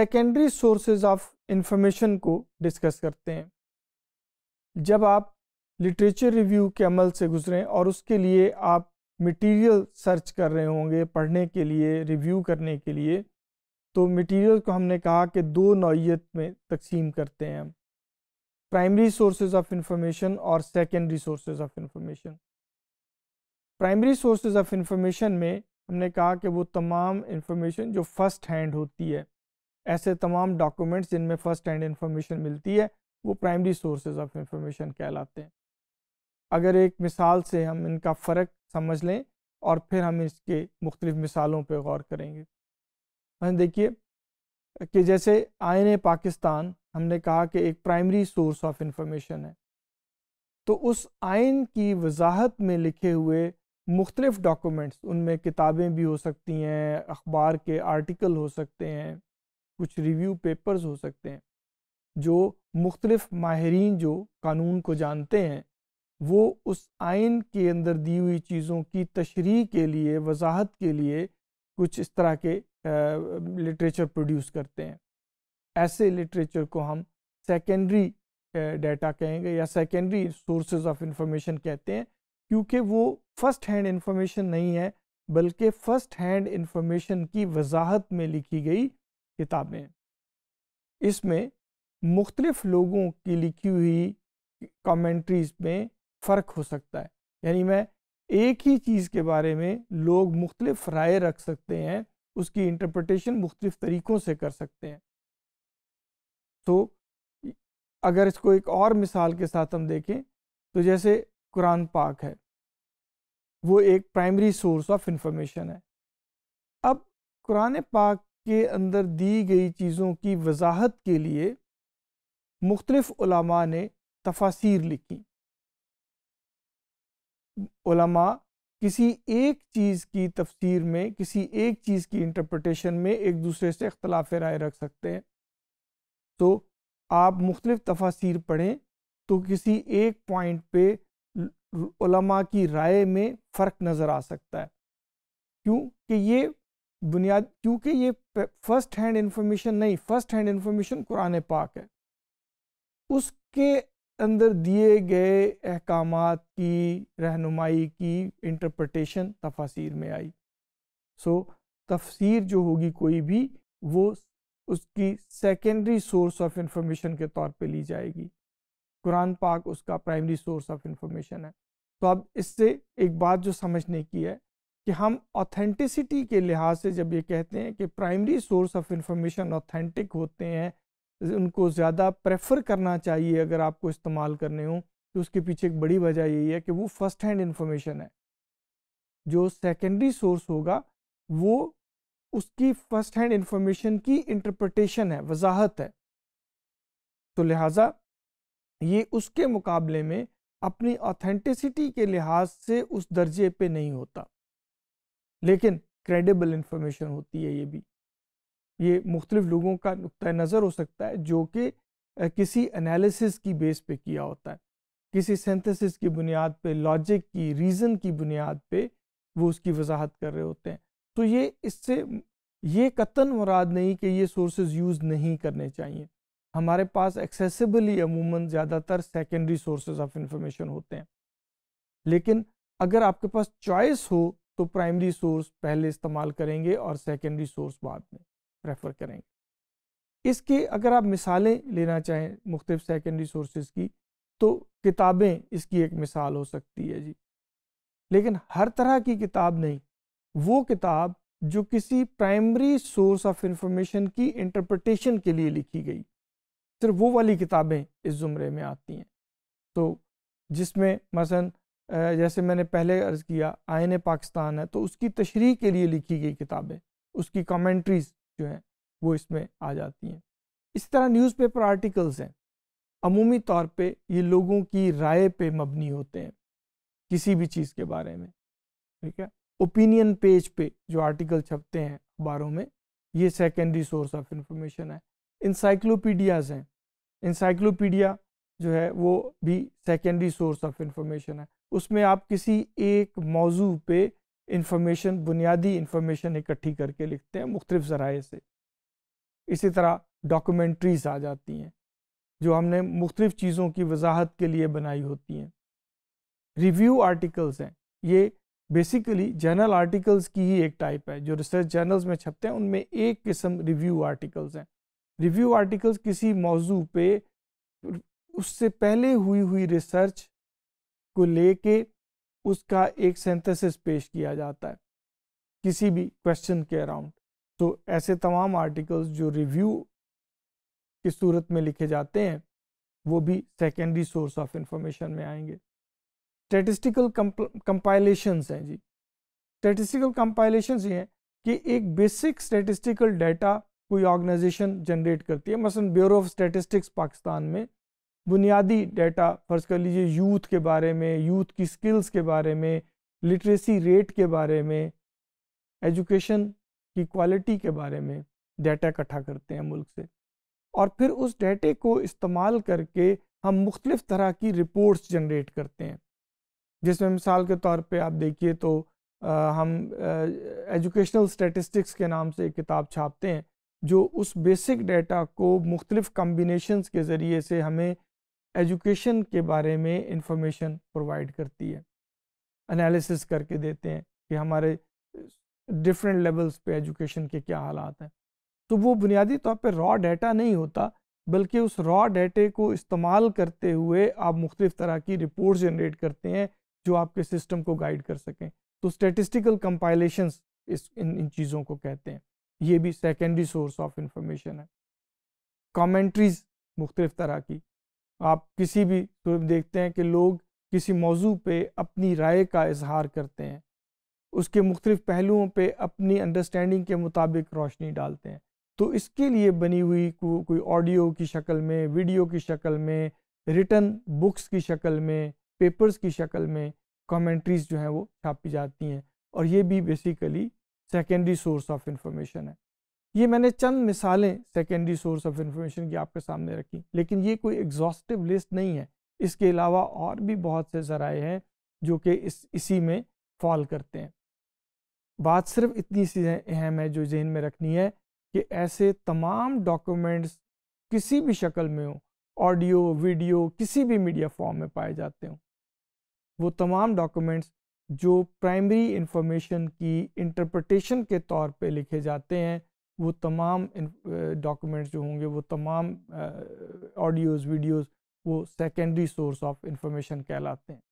Secondary sources of information को discuss करते हैं। जब आप लिटरेचर रिव्यू के अमल से गुजरें और उसके लिए आप मटेरियल सर्च कर रहे होंगे पढ़ने के लिए रिव्यू करने के लिए तो मटेरियल को हमने कहा कि दो नौीयत में तकसीम करते हैं हम। प्राइमरी सोर्सेज ऑफ़ इंफॉर्मेशन और secondary sources of information primary sources of information में हमने कहा कि वो तमाम इंफॉर्मेशन जो फ़र्स्ट हैंड होती है ऐसे तमाम डॉक्यूमेंट्स जिनमें फ़र्स्ट हैंड इंफॉर्मेशन मिलती है, वो प्राइमरी सोर्सेज ऑफ़ इंफॉर्मेशन कहलाते हैं। अगर एक मिसाल से हम इनका फ़र्क समझ लें और फिर हम इसके मुख्तलिफ़ मिसालों पर गौर करेंगे। देखिए, कि जैसे आयन पाकिस्तान, हमने कहा कि एक प्राइमरी सोर्स ऑफ़ इंफॉर्मेशन है। तो उस आयन की वजाहत में लिखे हुए मुख्तलिफ़ डॉक्यूमेंट्स उनमें किताबें भी हो सकती हैं, अखबार के आर्टिकल हो सकते हैं कुछ रिव्यू पेपर्स हो सकते हैं, जो मुख्तलिफ़ माहरीन जो कानून को जानते हैं, वो उस आइन के अंदर दी हुई चीज़ों की तशरी के लिए, वजाहत के लिए कुछ इस तरह के लिटरेचर प्रोड्यूस करते हैं। ऐसे लिटरेचर को हम सेकेंडरी डाटा कहेंगे या सेकेंडरी सोर्सेज ऑफ़ इंफॉर्मेशन कहते हैं, क्योंकि वो फ़र्स्ट हैंड इंफॉर्मेशन नहीं है, बल्कि फ़र्स्ट हैंड इंफॉर्मेशन की वजाहत में लिखी गई किताबें। इसमें मुख्तलिफ़ लोगों की लिखी हुई कमेंट्रीज में फ़र्क हो सकता है। यानी मैं एक ही चीज़ के बारे में लोग मुख्तलिफ़ राय रख सकते हैं, उसकी इंटरप्रटेशन मुख्तलिफ़ तरीक़ों से कर सकते हैं। तो अगर इसको एक और मिसाल के साथ हम देखें तो जैसे कुरान पाक है, वो एक प्राइमरी सोर्स ऑफ़ इंफॉर्मेशन है। अब कुरान पाक के अंदर दी गई चीज़ों की वजाहत के लिए मुख्तलिफ़ ने तफासिर लिखी। किसी एक चीज़ की तफसीर में, किसी एक चीज़ की इंटरप्रटेशन में एक दूसरे से अख्तलाफ राय रख सकते हैं। तो आप मुख्तलिफ़ तफासिर पढ़ें तो किसी एक पॉइंट पे उलमा की राय में फ़र्क नज़र आ सकता है। क्योंकि ये बुनियाद, क्योंकि ये फ़र्स्ट हैंड इंफॉर्मेशन नहीं फ़र्स्ट हैंड इंफॉर्मेशन कुरान पाक है। उसके अंदर दिए गए अहकाम की, रहनुमाई की इंटरप्रटेशन तफासिर में आई। सो तफसीर जो होगी कोई भी, वो उसकी सेकेंडरी सोर्स ऑफ़ इंफॉर्मेशन के तौर पे ली जाएगी। कुरान पाक उसका प्राइमरी सोर्स ऑफ़ इंफॉर्मेशन है। तो अब इससे एक बात जो समझने की है कि हम ऑथेंटिसिटी के लिहाज से जब ये कहते हैं कि primary source of information authentic होते हैं, उनको ज़्यादा प्रेफर करना चाहिए अगर आपको इस्तेमाल करने हो तो उसके पीछे एक बड़ी वजह यही है कि वो फ़र्स्ट हैंड इंफॉर्मेशन है। जो सेकेंडरी सोर्स होगा, वो उसकी फ़र्स्ट हैंड इंफॉर्मेशन की इंटरप्रटेशन है, वजाहत है। तो लिहाजा ये उसके मुकाबले में अपनी ऑथेंटिसिटी के लिहाज से उस दर्जे पे नहीं होता। लेकिन क्रेडिबल इंफॉर्मेशन होती है ये भी। ये मुख्तलिफ़ लोगों का नुक़ नज़र हो सकता है, जो कि किसी एनालिसिस की बेस पे किया होता है। किसी सेंथेसिस की बुनियाद पे लॉजिक की रीज़न की बुनियाद पे वो उसकी वजाहत कर रहे होते हैं। तो ये इससे, ये कतन मुराद नहीं कि ये सोर्सेज यूज़ नहीं करने चाहिए। हमारे पास एक्सेसिबली अमूमन ज़्यादातर सेकेंडरी सोर्सेज ऑफ़ इंफॉर्मेशन होते हैं। लेकिन अगर आपके पास चॉइस हो तो प्राइमरी सोर्स पहले इस्तेमाल करेंगे और सेकेंडरी सोर्स बाद में प्रेफर करेंगे। इसके अगर आप मिसालें लेना चाहें मुख्तफ सेकेंडरी सोर्सेज की तो किताबें इसकी एक मिसाल हो सकती है जी। लेकिन हर तरह की किताब नहीं, वो किताब जो किसी प्राइमरी सोर्स ऑफ़ इंफॉर्मेशन की इंटरप्रटेशन के लिए लिखी गई, सिर्फ़ वो वाली किताबें इस ज़ुमरे में आती हैं। तो जिसमें मसन जैसे मैंने पहले अर्ज़ किया, आयन पाकिस्तान है तो उसकी तशरी के लिए लिखी गई किताबें, उसकी कमेंट्रीज जो हैं, वो इसमें आ जाती हैं। इस तरह न्यूज़पेपर आर्टिकल्स हैं। अमूमी तौर पे ये लोगों की राय पे मबनी होते हैं, किसी भी चीज़ के बारे में, ठीक है? ओपिनियन पेज पे जो आर्टिकल छपते हैं अखबारों में, ये सेकेंडरी सोर्स ऑफ़ इंफॉर्मेशन है। इंसाइक्लोपीडियाज़ हैं। इंसाइक्लोपीडिया जो है वो भी सेकेंडरी सोर्स ऑफ़ इंफॉर्मेशन है। उसमें आप किसी एक मौजू पे इंफॉर्मेशन बुनियादी इंफॉर्मेशन इकट्ठी करके लिखते हैं मुख्तलिफ़ ज़राए से। इसी तरह डॉक्यूमेंट्रीज आ जाती हैं, जो हमने मुख्तलिफ़ चीज़ों की वजाहत के लिए बनाई होती हैं। रिव्यू आर्टिकल्स हैं, ये बेसिकली जर्नल आर्टिकल्स की ही एक टाइप है, जो रिसर्च जर्नल्स में छपते हैं, उनमें एक किस्म रिव्यू आर्टिकल्स हैं। रिव्यू आर्टिकल्स किसी मौजू पे उससे पहले हुई हुई रिसर्च को लेके उसका एक सेंथेसिस पेश किया जाता है। किसी भी क्वेश्चन के अराउंड तो ऐसे तमाम आर्टिकल्स जो रिव्यू की सूरत में लिखे जाते हैं, वो भी सेकेंडरी सोर्स ऑफ़ इंफॉर्मेशन में आएँगे। स्टेटिस्टिकल कंपाइलेशंस हैं जी। स्टेटिस्टिकल कंपाइलेशंस ये हैं कि एक बेसिक स्टेटिस्टिकल डाटा कोई ऑर्गेनाइजेशन जनरेट करती है। मसलन ब्यूरो ऑफ़ स्टेटिस्टिक्स पाकिस्तान में बुनियादी डाटा फ़र्ज़ कर लीजिए यूथ के बारे में यूथ की स्किल्स के बारे में लिटरेसी रेट के बारे में एजुकेशन की क्वालिटी के बारे में डेटा इकट्ठा करते हैं मुल्क से। और फिर उस डेटे को इस्तेमाल करके हम मुख्तलिफ़ तरह की रिपोर्ट्स जनरेट करते हैं। जिसमें मिसाल के तौर पे आप देखिए तो आ, हम एजुकेशनल स्टेटिस्टिक्स के नाम से एक किताब छापते हैं जो उस बेसिक डेटा को मुख्तलिफ़ कम्बिनेशंस के ज़रिए से हमें एजुकेशन के बारे में इंफॉर्मेशन प्रोवाइड करती है। एनालिसिस करके देते हैं कि हमारे डिफरेंट लेवल्स पे एजुकेशन के क्या हालात हैं। तो वो बुनियादी तौर पे रॉ डाटा नहीं होता, बल्कि उस रॉ डाटे को इस्तेमाल करते हुए आप मुख्तलिफ़ तरह की रिपोर्ट जनरेट करते हैं, जो आपके सिस्टम को गाइड कर सकें। तो स्टेटिस्टिकल कंपाइलेशंस इस, इन इन चीज़ों को कहते हैं। ये भी सेकेंडरी सोर्स ऑफ़ इंफॉर्मेशन है। कॉमेंट्रीज मुख्तलिफ़ तरह की। आप किसी भी देखते हैं कि लोग किसी मौजू पे अपनी राय का इजहार करते हैं। उसके मुख्तलिफ़ पहलुओं पे अपनी अंडरस्टैंडिंग के मुताबिक रोशनी डालते हैं। तो इसके लिए बनी हुई को, कोई ऑडियो की शक्ल में वीडियो की शक्ल में रिटर्न बुक्स की शक्ल में पेपर्स की शक्ल में कमेंट्रीज जो हैं वो छापी जाती हैं। और ये भी basically secondary source of information है। ये मैंने चंद मिसालें सेकेंडरी सोर्स ऑफ़ इन्फॉर्मेशन की आपके सामने रखी, लेकिन ये कोई एग्जॉस्टिव लिस्ट नहीं है। इसके अलावा और भी बहुत से ज़राए हैं जो कि इस, इसी में फॉल करते हैं। बात सिर्फ़ इतनी सी अहम है जो जहन में रखनी है कि ऐसे तमाम डॉक्यूमेंट्स किसी भी शक्ल में हो ऑडियो वीडियो किसी भी मीडिया फॉर्म में पाए जाते हों। वो तमाम डॉक्यूमेंट्स जो प्राइमरी इंफॉर्मेशन की इंटरप्रटेशन के तौर पे लिखे जाते हैं वो तमाम डॉक्यूमेंट्स जो होंगे, वो तमाम ऑडियोज़ वीडियोज़ वो सेकेंडरी सोर्स ऑफ़ इंफॉर्मेशन कहलाते हैं।